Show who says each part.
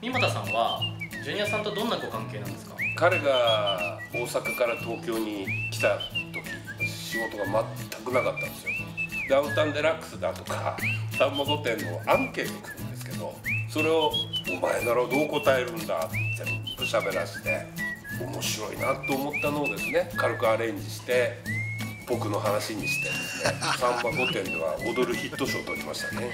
Speaker 1: 三又さんはジュニアさんとどんなご関係なんですか？
Speaker 2: 彼が大阪から東京に来た時仕事が全くなかったんですよ。ダウンタウンデラックスだとかさんま御殿のアンケート来るんですけどそれを「お前ならどう答えるんだ」って全部喋らせて面白いなと思ったのをですね軽くアレンジして僕の話にしてですね「さんま御殿」では踊るヒットショーを取りましたね。